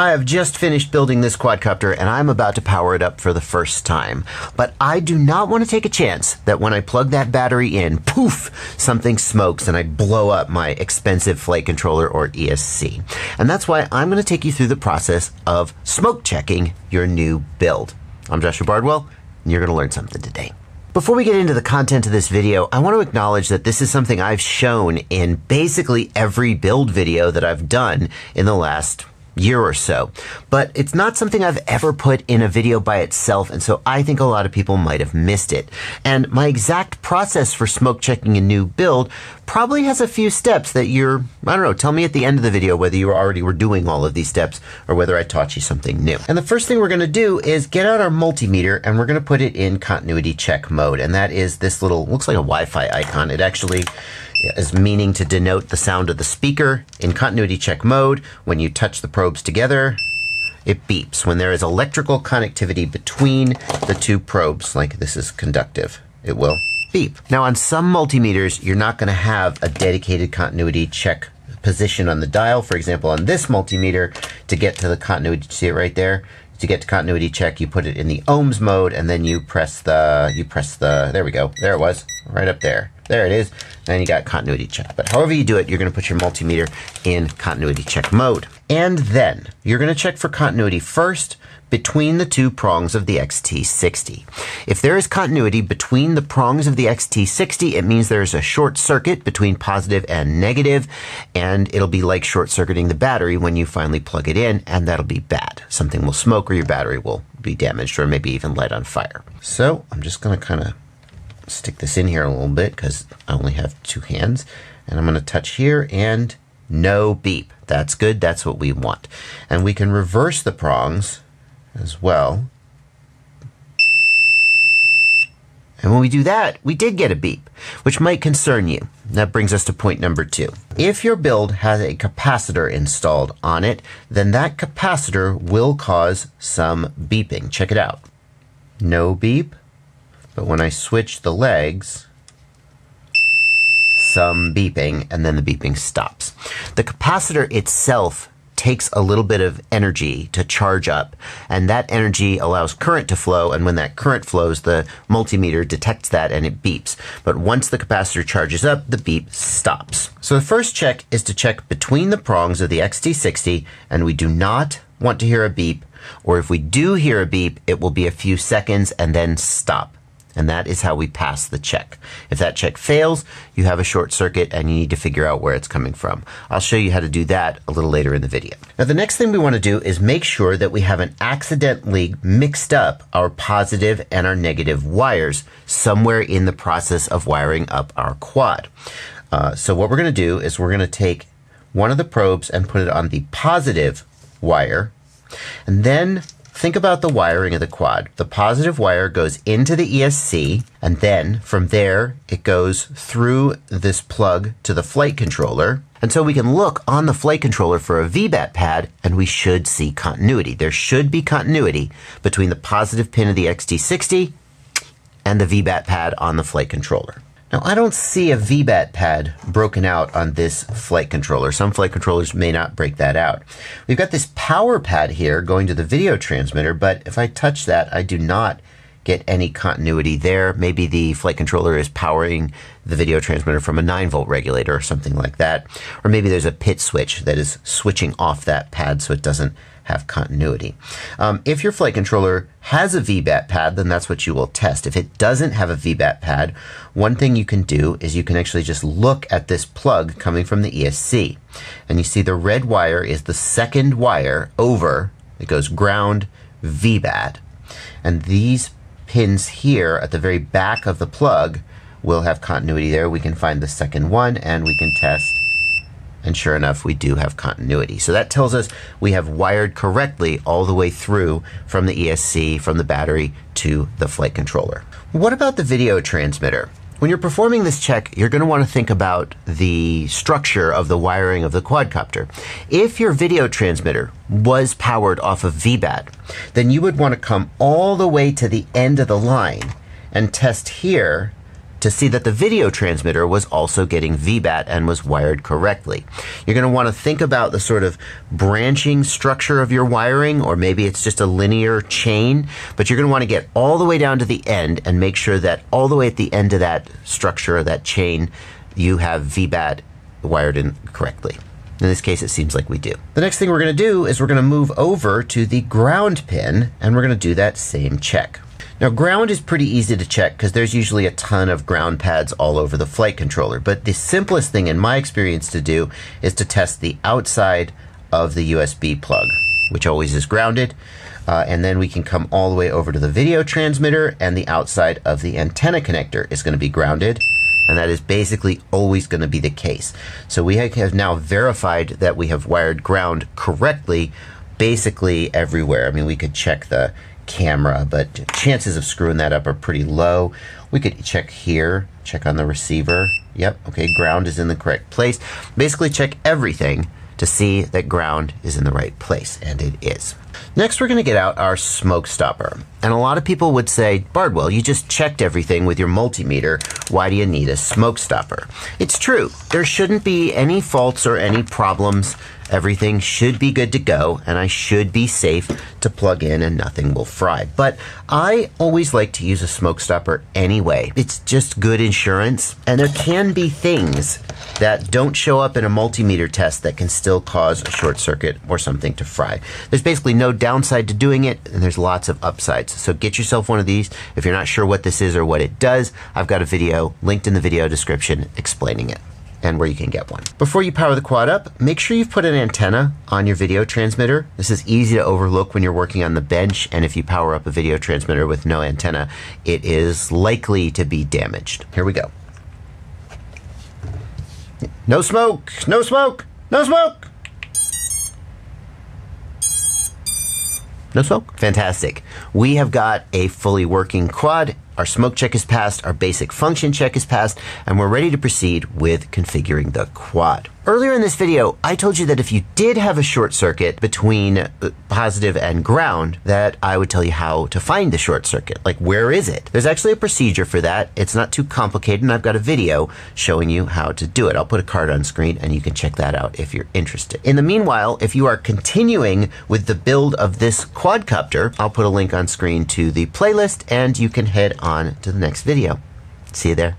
I have just finished building this quadcopter and I'm about to power it up for the first time. But I do not want to take a chance that when I plug that battery in, poof, something smokes and I blow up my expensive flight controller or ESC. And that's why I'm going to take you through the process of smoke checking your new build. I'm Joshua Bardwell and you're going to learn something today. Before we get into the content of this video, I want to acknowledge that this is something I've shown in basically every build video that I've done in the last year or so. But it's not something I've ever put in a video by itself, and so I think a lot of people might have missed it. And my exact process for smoke checking a new build probably has a few steps that you're, I don't know, tell me at the end of the video whether you already were doing all of these steps or whether I taught you something new. And the first thing we're going to do is get out our multimeter and we're going to put it in continuity check mode. And that is this little, looks like a Wi-Fi icon. It actually is meaning to denote the sound of the speaker. In continuity check mode, when you touch the probes together, it beeps. When there is electrical connectivity between the two probes, like this is conductive, it will beep. Now on some multimeters, you're not gonna have a dedicated continuity check position on the dial. For example, on this multimeter, to get to the continuity, see it right there? To get to continuity check, you put it in the ohms mode and then you press the, you press the, there we go. There it was, right up there. There it is. And you got continuity check. But however you do it, you're going to put your multimeter in continuity check mode. And then you're going to check for continuity first between the two prongs of the XT60. If there is continuity between the prongs of the XT60, it means there's a short circuit between positive and negative, and it'll be like short circuiting the battery when you finally plug it in, and that'll be bad. Something will smoke or your battery will be damaged or maybe even light on fire. So I'm just going to kind of stick this in here a little bit because I only have two hands. And I'm going to touch here and no beep. That's good. That's what we want. And we can reverse the prongs as well. And when we do that, we did get a beep, which might concern you. That brings us to point number two. If your build has a capacitor installed on it, then that capacitor will cause some beeping. Check it out. No beep, but when I switch the legs, some beeping, and then the beeping stops. The capacitor itself takes a little bit of energy to charge up, and that energy allows current to flow, and when that current flows, the multimeter detects that and it beeps. But once the capacitor charges up, the beep stops. So the first check is to check between the prongs of the XT60, and we do not want to hear a beep, or if we do hear a beep, it will be a few seconds and then stop. And that is how we pass the check. If that check fails, you have a short circuit and you need to figure out where it's coming from. I'll show you how to do that a little later in the video. Now, the next thing we want to do is make sure that we haven't accidentally mixed up our positive and our negative wires somewhere in the process of wiring up our quad. Uh, so what we're going to do is we're going to take one of the probes and put it on the positive wire and then Think about the wiring of the quad. The positive wire goes into the ESC, and then from there, it goes through this plug to the flight controller. And so we can look on the flight controller for a VBAT pad, and we should see continuity. There should be continuity between the positive pin of the XT60 and the VBAT pad on the flight controller. Now, I don't see a VBAT pad broken out on this flight controller. Some flight controllers may not break that out. We've got this power pad here going to the video transmitter, but if I touch that, I do not get any continuity there. Maybe the flight controller is powering the video transmitter from a 9 volt regulator or something like that. Or maybe there's a pit switch that is switching off that pad so it doesn't have continuity. Um, if your flight controller has a VBAT pad, then that's what you will test. If it doesn't have a VBAT pad, one thing you can do is you can actually just look at this plug coming from the ESC. And you see the red wire is the second wire over, it goes ground, VBAT. And these pins here at the very back of the plug will have continuity there. We can find the second one and we can test and sure enough, we do have continuity. So that tells us we have wired correctly all the way through from the ESC, from the battery to the flight controller. What about the video transmitter? When you're performing this check, you're going to want to think about the structure of the wiring of the quadcopter. If your video transmitter was powered off of VBAT, then you would want to come all the way to the end of the line and test here to see that the video transmitter was also getting VBAT and was wired correctly. You're going to want to think about the sort of branching structure of your wiring, or maybe it's just a linear chain, but you're going to want to get all the way down to the end and make sure that all the way at the end of that structure, that chain, you have VBAT wired in correctly. In this case, it seems like we do. The next thing we're going to do is we're going to move over to the ground pin and we're going to do that same check. Now, ground is pretty easy to check because there's usually a ton of ground pads all over the flight controller. But the simplest thing in my experience to do is to test the outside of the USB plug, which always is grounded. Uh, and then we can come all the way over to the video transmitter and the outside of the antenna connector is going to be grounded. And that is basically always going to be the case. So we have now verified that we have wired ground correctly basically everywhere. I mean, we could check the camera, but chances of screwing that up are pretty low. We could check here, check on the receiver. Yep, okay, ground is in the correct place. Basically check everything to see that ground is in the right place, and it is. Next, we're going to get out our smoke stopper. And a lot of people would say, Bardwell, you just checked everything with your multimeter. Why do you need a smoke stopper? It's true. There shouldn't be any faults or any problems Everything should be good to go, and I should be safe to plug in and nothing will fry. But I always like to use a smoke stopper anyway. It's just good insurance, and there can be things that don't show up in a multimeter test that can still cause a short circuit or something to fry. There's basically no downside to doing it, and there's lots of upsides. So get yourself one of these. If you're not sure what this is or what it does, I've got a video linked in the video description explaining it and where you can get one. Before you power the quad up, make sure you've put an antenna on your video transmitter. This is easy to overlook when you're working on the bench, and if you power up a video transmitter with no antenna, it is likely to be damaged. Here we go. No smoke! No smoke! No smoke! No smoke? Fantastic. We have got a fully working quad our smoke check is passed, our basic function check is passed, and we're ready to proceed with configuring the quad. Earlier in this video, I told you that if you did have a short circuit between uh, positive and ground, that I would tell you how to find the short circuit. Like, where is it? There's actually a procedure for that. It's not too complicated, and I've got a video showing you how to do it. I'll put a card on screen, and you can check that out if you're interested. In the meanwhile, if you are continuing with the build of this quadcopter, I'll put a link on screen to the playlist, and you can head on to the next video. See you there.